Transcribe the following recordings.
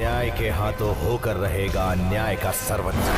न्याय के हाथों होकर रहेगा न्याय का सर्वनाश।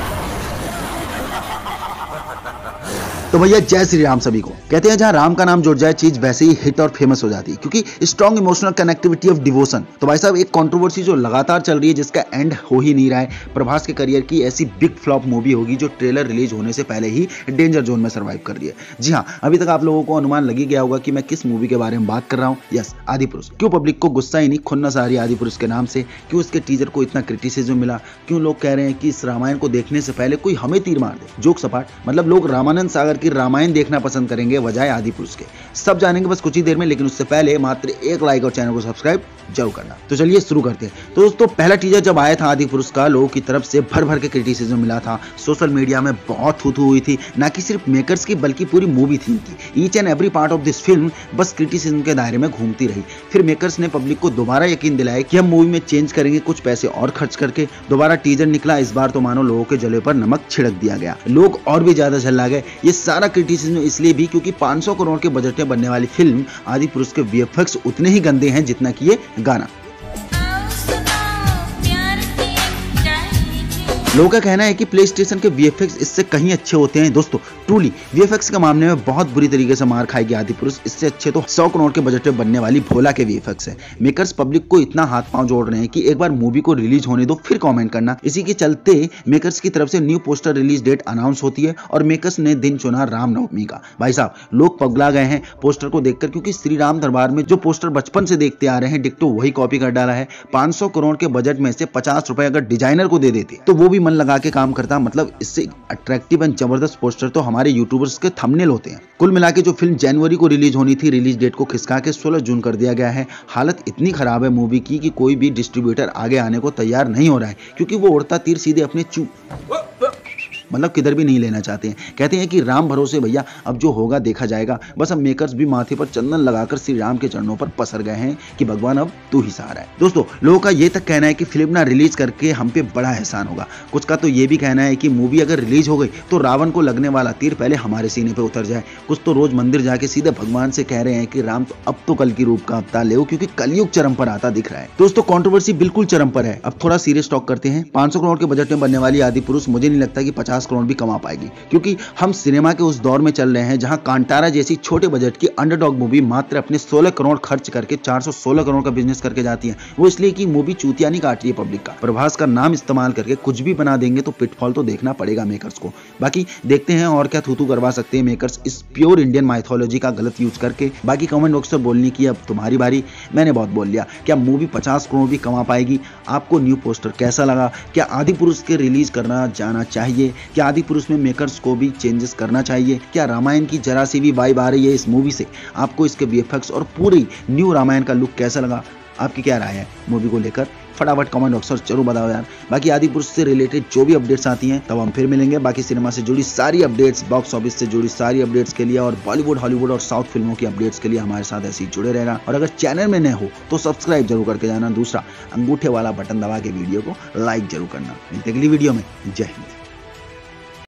तो भैया जय श्री राम सभी को। कहते हैं जहाँ राम का नाम जुड़ जाए, चीज़ वैसे ही हिट और फ़ेमस हो जाती है, क्योंकि strong emotional connectivity of devotion तो भाई साहब, एक कंट्रोवर्सी जो लगातार चल रही है, जिसका एंड हो ही नहीं रहा है। प्रभास के करियर की ऐसी बिग फ्लॉप मूवी होगी जो ट्रेलर रिलीज़ होने से पहले ही डेंजर जोन में सर्वाइव कर रही है। जी हाँ अभी तक आप लोगों को अनुमान लगी गया होगा कि मैं किस मूवी के बारे में बात कर रहा हूँ। यस आदि पुरुष। क्यों पब्लिक को गुस्सा ही नहीं खुन्नस आ रही आदि पुरुष के नाम से? क्यों इसके टीजर को इतना क्रिटिसिज्म मिला? क्यों लोग कह रहे हैं कि इस रामायण को देखने से पहले कोई हमें तीर मार दे? जोक सपाट। मतलब लोग रामानंद सागर की रामायण देखना पसंद करेंगे बजाय आदि पुरुष के। सब जानेंगे बस कुछ ही देर में, लेकिन उससे पहले मात्र एक लाइक और चैनल को सब्सक्राइब ज़रूर करना। तो चलिए शुरू करते हैं। तो दोस्तों, पहला टीजर जब आया था आदि पुरुष का, लोगों की तरफ़ से भर भर के क्रिटिसिज्म मिला था। सोशल मीडिया में बहुत थू हुई थी। ना कि सिर्फ़ मेकर्स की, बल्कि पूरी मूवी थीम की। Each and every part of this film बस क्रिटिसिज्म के दायरे में घूमती रही। फिर मेकर्स ने पब्लिक को दोबारा यकीन दिलाया कि हम मूवी में चेंज करेंगे कुछ पैसे और खर्च करके। दोबारा टीजर निकला। इस बार तो मानो लोगों के जले पर नमक छिड़क दिया गया। लोग और भी ज़्यादा झल्ला गए। ये सारा क्रिटिसिज्म इसलिए भी क्योंकि 500 करोड़ के बजट में बनने वाली फ़िल्म आदि पुरुष के वीएफएक्स उतने ही गंदे हैं जितना कि ये गाना। लोगों का कहना है कि प्ले स्टेशन के वीएफएक्स इससे कहीं अच्छे होते हैं। दोस्तों ट्रूली वीएफएक्स के मामले में बहुत बुरी तरीके से मार खाएगी आदि पुरुष। इससे अच्छे तो 100 करोड़ के बजट में बनने वाली भोला के वीएफएक्स है। मेकर्स पब्लिक को इतना हाथ पाँव जोड़ रहे हैं कि एक बार मूवी को रिलीज़ होने दो, फिर कॉमेंट करना। इसी के चलते मेकर्स की तरफ़ से new poster release date announce होती है और मेकर्स ने दिन चुना रामनवमी का। भाई साहब, लोग पगला गए हैं पोस्टर को देखकर क्योंकि श्री राम दरबार में जो पोस्टर बचपन से देखते आ रहे हैं डिक्टो वही कॉपी कर डाला है। 500 करोड़ के बजट में से 50 रुपए अगर डिज़ाइनर को दे देते तो वो भी मन लगा के काम करता मतलब इससे अट्रैक्टिव एंड ज़बरदस्त पोस्टर तो हमारे यूट्यूबर्स के थंबनेल होते हैं। कुल मिला के जो फ़िल्म जनवरी को रिलीज़ होनी थी रिलीज़ डेट को खिसका के 16 जून कर दिया गया है। हालत इतनी खराब है मूवी की कि कोई भी डिस्ट्रीब्यूटर आगे आने को तैयार नहीं हो रहा है, क्योंकि वो उड़ता तीर सीधे अपने चू मतलब किधर भी नहीं लेना चाहते हैं। कहते हैं कि राम भरोसे भैया, अब जो होगा देखा जाएगा। बस अब मेकर्स भी माथे पर चंदन लगाकर श्री राम के चरणों पर पसर गए हैं कि भगवान अब तू ही सहारा है। दोस्तों, लोगों का ये तक कहना है कि फ़िल्म ना रिलीज़ करके हम पे बड़ा एहसान होगा। कुछ का तो ये भी कहना है कि मूवी अगर रिलीज़ हो गई तो रावण को लगने वाला तीर पहले हमारे सीने पर उतर जाए। कुछ तो रोज मंदिर जाके सीधे भगवान से कह रहे हैं कि राम तो अब तो कल की रूप का अवतार ले क्योंकि कलयुग चरम पर आता दिख रहा है। दोस्तों कॉन्ट्रोवर्सी बिल्कुल चरम पर है। अब थोड़ा सीरियस टॉक करते हैं। 500 करोड़ के बजट में बनने वाली आदि पुरुष, मुझे नहीं लगता कि 50 करोड़ भी कमा पाएगी। क्योंकि हम सिनेमा के उस दौर में चल रहे हैं जहाँ कांटारा जैसी छोटे बजट की अंडरडॉग मूवी मात्र अपने 16 करोड़ खर्च करके 416 करोड़ का बिज़नेस करके जाती है। वो इसलिए कि मूवी चूतिया नहीं काट रही है पब्लिक का। प्रभास का नाम इस्तेमाल करके कुछ भी बना देंगे तो पिटफॉल तो देखना पड़ेगा मेकर्स को। बाकी देखते हैं और क्या थूथू करवा सकते हैं मेकर्स इस प्योर इंडियन माइथोलॉजी का गलत यूज़ करके। बाकी कमेंट बॉक्स पर बोलने की अब तुम्हारी बारी। मैंने बहुत बोल लिया। क्या मूवी पचास करोड़ भी कमा पाएगी? आपको न्यू पोस्टर कैसा लगा? क्या आदि पुरुष के रिलीज़ करना जाना चाहिए? क्या आदि पुरुष में मेकर्स को भी चेंजेस करना चाहिए? क्या रामायण की जरा सी भी वाइब आ रही है इस मूवी से? आपको इसके वीएफएक्स और पूरी न्यू रामायण का लुक कैसा लगा? आपकी क्या राय है? मूवी को लेकर फटाफट कमेंट बॉक्स और ज़रूर बताओ यार। बाकी आदि पुरुष से रिलेटेड जो भी अपडेट्स आती हैं, तब हम फिर मिलेंगे। बाकी सिनेमा से जुड़ी सारी अपडेट्स बॉक्स ऑफ़िस से जुड़ी सारी अपडेट्स के लिए और बॉलीवुड हॉलीवुड और साउथ फ़िल्मों की अपडेट्स के लिए हमारे साथ ऐसे ही जुड़े रहना। और अगर चैनल में नए हो तो सब्सक्राइब ज़रूर करके जाना। दूसरा, अंगूठे वाला बटन दबा के वीडियो को लाइक ज़रूर करना। मिलते अगली वीडियो में। जय हिंद।